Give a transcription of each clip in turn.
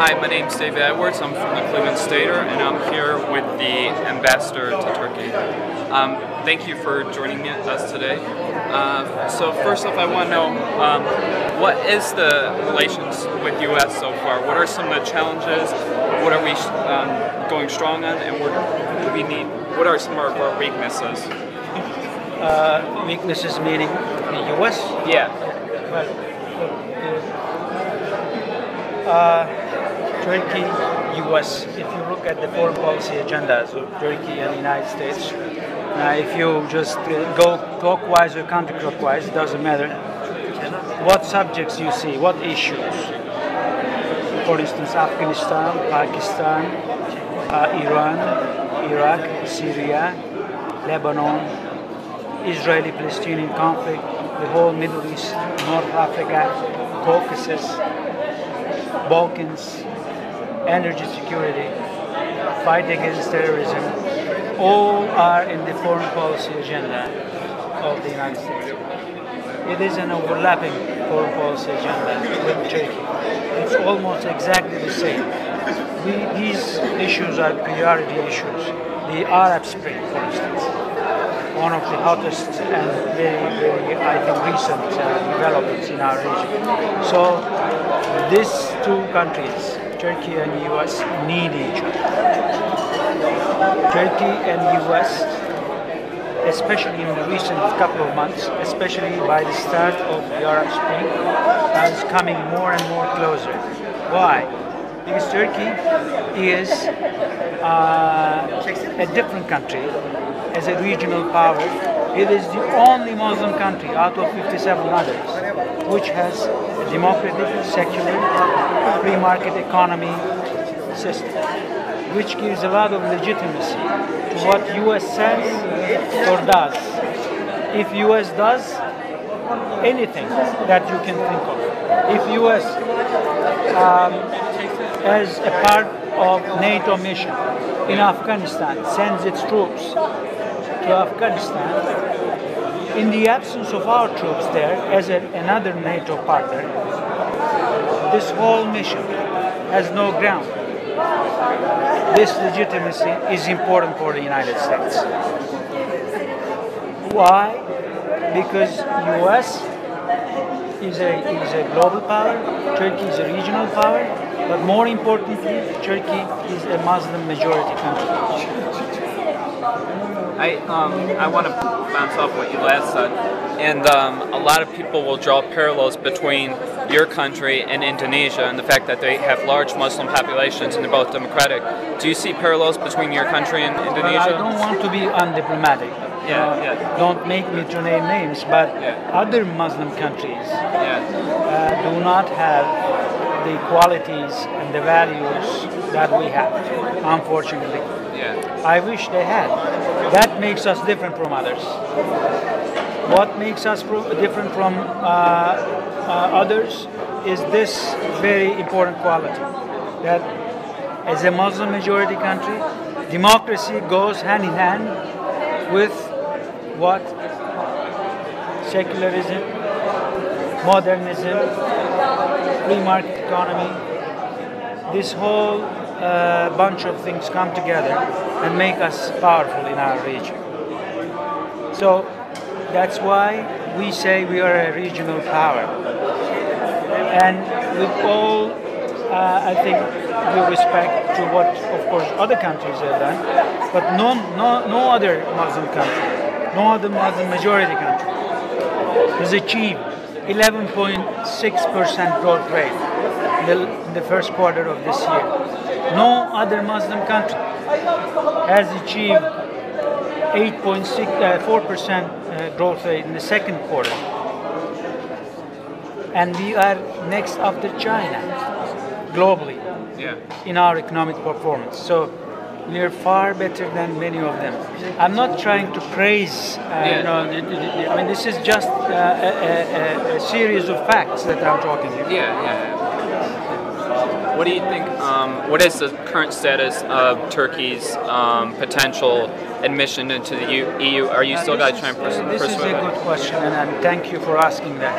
Hi, my name's David Edwards. I'm from the Cleveland Stater, and I'm here with the ambassador to Turkey. Um, thank you for joining us today. Uh, so first off, I want to know um, what is the relations with U.S. so far? What are some of the challenges? What are we um, going strong on, and what do we need? What are some of our weaknesses? Uh, weaknesses meaning the U.S. Yeah. Well, uh, Turkey, U.S. If you look at the foreign policy agendas of Turkey and the United States, uh, if you just uh, go clockwise or counterclockwise, it doesn't matter. What subjects you see, what issues? For instance, Afghanistan, Pakistan, uh, Iran, Iraq, Syria, Lebanon, Israeli-Palestinian conflict, the whole Middle East, North Africa, Caucasus, Balkans, energy security, fight against terrorism, all are in the foreign policy agenda of the United States. It is an overlapping foreign policy agenda with Turkey. It's almost exactly the same. We, these issues are priority issues. The Arab Spring, for instance, one of the hottest and very, very, I think, recent uh, developments in our region. So these two countries, Turkey and US, need each other. Turkey and US, especially in the recent couple of months, especially by the start of the Arab Spring, is coming more and more closer. Why? Because Turkey is uh, a different country as a regional power. It is the only Muslim country out of 57 others which has a democratic, secular, free market economy system, which gives a lot of legitimacy to what US says or does. If US does anything that you can think of, if US um, as a part of NATO mission in Afghanistan sends its troops to Afghanistan, in the absence of our troops there as a, another NATO partner, this whole mission has no ground. This legitimacy is important for the United States. Why? Because the US is a, is a global power, Turkey is a regional power, but more importantly, Turkey is a Muslim majority country. I um, I want to bounce off what you last said, and um, a lot of people will draw parallels between your country and Indonesia and the fact that they have large Muslim populations and they're both democratic. Do you see parallels between your country and Indonesia? Well, I don't want to be undiplomatic. Yeah, Uh, yeah. Don't make me to name names, but Yeah. other Muslim countries Yeah. uh, do not have the qualities and the values that we have, unfortunately. Yeah. I wish they had. That makes us different from others. What makes us different from uh, uh, others is this very important quality that as a Muslim majority country, democracy goes hand in hand with what? Secularism, modernism, free market economy, this whole uh, bunch of things come together and make us powerful in our region. So that's why we say we are a regional power. And with all, uh, I think, due respect to what, of course, other countries have done, but no, no, no other Muslim country, no other Muslim majority country has achieved 11.6% growth rate in the, in the first quarter of this year. No other Muslim country has achieved 8.6, uh, 4% uh, growth rate in the second quarter. And we are next after China globally Yeah. in our economic performance. So we are far better than many of them. I'm not trying to praise, uh, Yeah. you know, I mean, this is just uh, a, a, a, series of facts that I'm talking about. Yeah, yeah. What do you think? Um, what is the current status of Turkey's um, potential admission into the U- EU? Are you still Uh, going to try and uh, This is a good question, and, and thank you for asking that.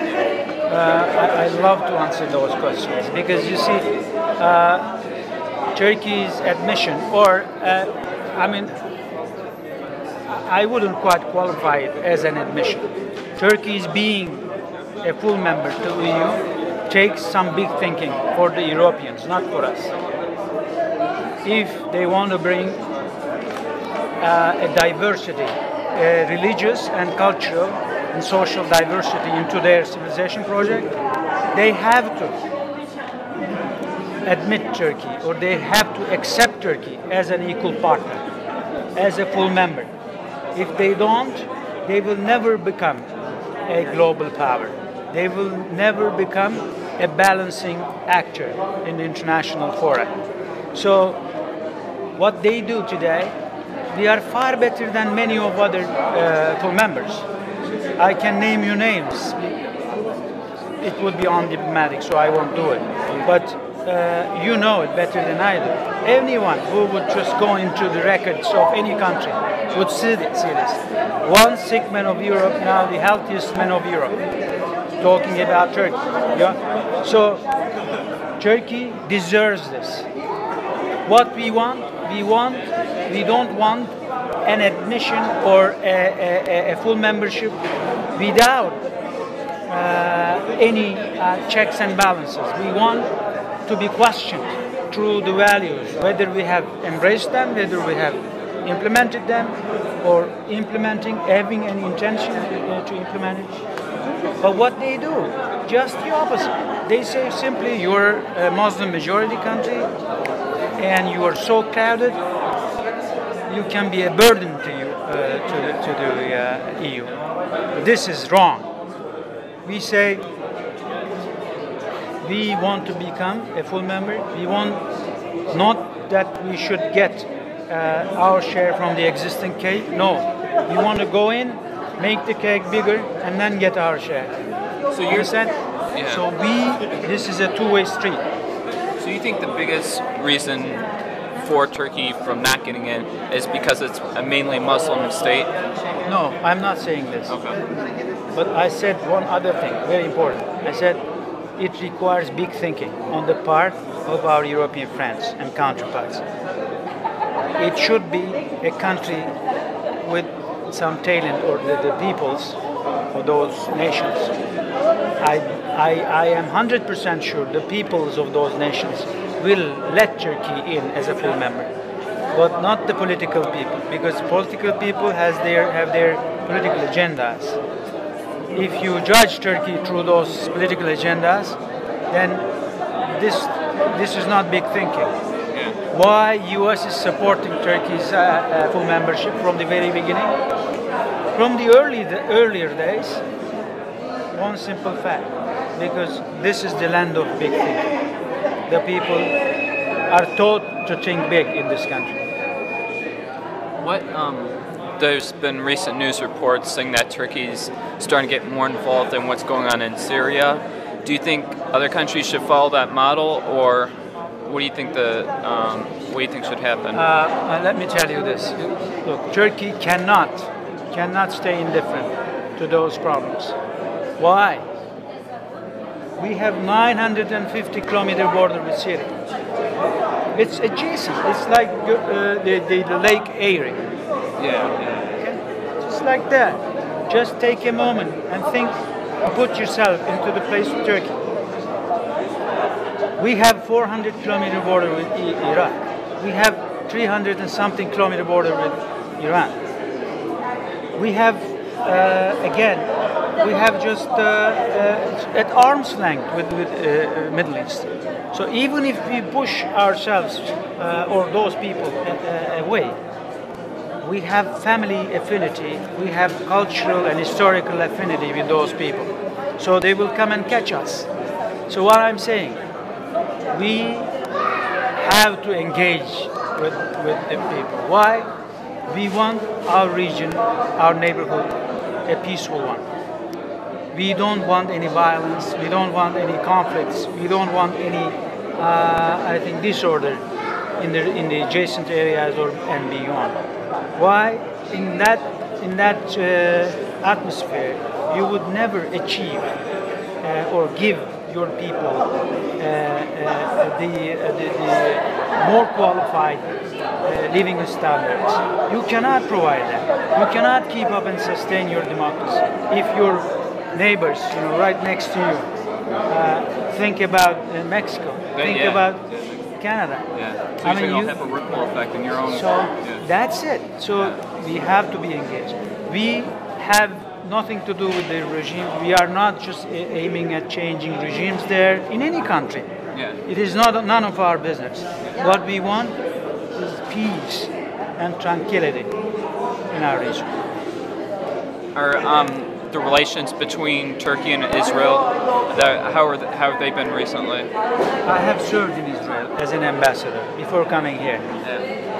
I, I, love to answer those questions because you see, uh, Turkey's admission, or uh, I mean, I wouldn't quite qualify it as an admission. Turkey's being a full member to the EU takes some big thinking for the Europeans, not for us. If they want to bring uh, a diversity, religious and cultural and social diversity into their civilization project, they have to admit Turkey or they have to accept Turkey as an equal partner, as a full member. If they don't, they will never become a global power. They will never become a balancing actor in the international fora. So, what they do today, we are far better than many of other uh, full members. I can name you names. It would be undiplomatic, so I won't do it. But uh, you know it better than I do. Anyone who would just go into the records of any country would see this. See this. One sick man of Europe, now the healthiest man of Europe, talking about Turkey. Yeah. So Turkey deserves this. What we want, we want, we don't want an admission or a, a, a full membership without uh, any uh, checks and balances. We want to be questioned through the values, whether we have embraced them, whether we have implemented them, or implementing, having an intention to implement it. But what they do, just the opposite. They say simply, you're a Muslim majority country, and you are so crowded, you can be a burden to you, uh, to the, to the uh, EU. This is wrong. We say we want to become a full member. We want not that we should get uh, our share from the existing cake. No, we want to go in, make the cake bigger, and then get our share. So you said, Yeah. So we, this is a two-way street. So you think the biggest reason for Turkey from not getting in is because it's a mainly Muslim state? No, I'm not saying this. Okay. But I said one other thing, very important. I said it requires big thinking on the part of our European friends and counterparts. It should be a country with some talent or the, the peoples of those nations. I, I, I am 100% sure the peoples of those nations will let Turkey in as a full member, but not the political people, because political people has their, have their political agendas if you judge Turkey through those political agendas, then this this is not big thinking. Why U.S. is supporting Turkey's uh, uh, full membership from the very beginning? From the early the earlier days, one simple fact, because this is the land of big thinking. The people are taught to think big in this country. What um, there's been recent news reports saying that Turkey's starting to get more involved in what's going on in Syria. Do you think other countries should follow that model, or what do you think the um, what do you think should happen? Uh, uh, let me tell you this: Look, Turkey cannot cannot stay indifferent to those problems. Why? We have 950 kilometer border with Syria. It's adjacent. It's like uh, the, the, the Lake Erie. Yeah Just like that. Just take a moment and think, put yourself into the place of Turkey. We have 400 kilometer border with Iraq. We have 300 and something kilometer border with Iran. We have, uh, again, we have just uh, uh, at arm's length with, with uh, Middle East. So even if we push ourselves uh, or those people uh, away, we have family affinity, we have cultural and historical affinity with those people. So they will come and catch us. So what I'm saying, we have to engage with, with the people. Why? We want our region, our neighborhood, a peaceful one. We don't want any violence, we don't want any conflicts, we don't want any, uh, I think, disorder in the, in the adjacent areas or, and beyond. Why? In that in that uh, atmosphere, you would never achieve uh, or give your people uh, uh, the, uh, the, the more qualified uh, living standards. You cannot provide that. You cannot keep up and sustain your democracy if your neighbors, you know, right next to you, uh, think about uh, Mexico, think yeah. about Canada. Yeah. So I mean, you- have a ripple effect in your own. so yeah. That's it. So we have to be engaged. We have nothing to do with the regime. We are not just a- aiming at changing regimes there in any country. Yeah. It is not none of our business. What we want is peace and tranquility in our region. Are um, the relations between Turkey and Israel? The, how are the, how have they been recently? I have served in Israel as an ambassador before coming here. Yeah.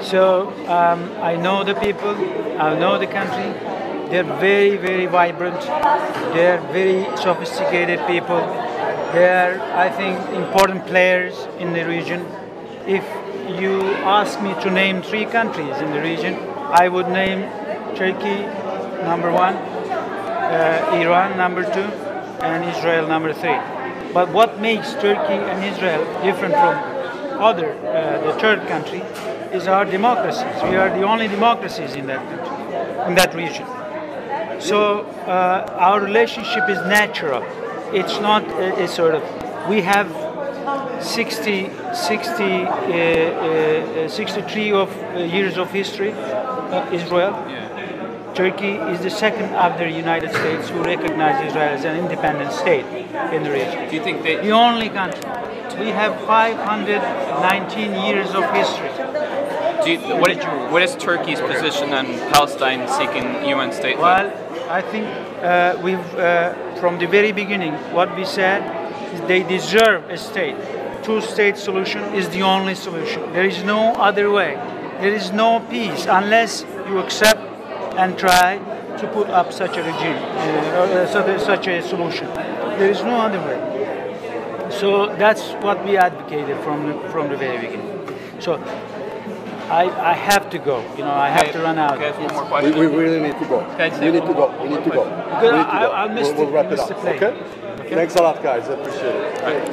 So um, I know the people, I know the country. They're very, very vibrant. They're very sophisticated people. They're, I think, important players in the region. If you ask me to name three countries in the region, I would name Turkey number one, uh, Iran number two, and Israel number three. But what makes Turkey and Israel different from other, uh, the third country, is our democracies. We are the only democracies in that country, in that region. So uh, our relationship is natural. It's not a, a sort of. We have 60, 60 uh, uh, uh, 63 of uh, years of history of Israel. Yeah. Turkey is the second after the United States who recognize Israel as an independent state in the region. Do you think they? The only country. We have 519 years of history. You, what, is, what is Turkey's position on Palestine seeking UN statehood? Well, I think uh, we've, uh, from the very beginning, what we said is they deserve a state. Two-state solution is the only solution. There is no other way. There is no peace unless you accept and try to put up such a regime, uh, uh, such a- such a solution. There is no other way. So that's what we advocated from the, from the very beginning. So I, I have to go. You know, I have to run out. Okay, one more We, question. we really need to go. Guys, we need to go. one We need to go. We need to I- go. I'll miss we'll, we'll the- wrap it up. Okay? Okay. Thanks a lot, guys. I appreciate it. Right.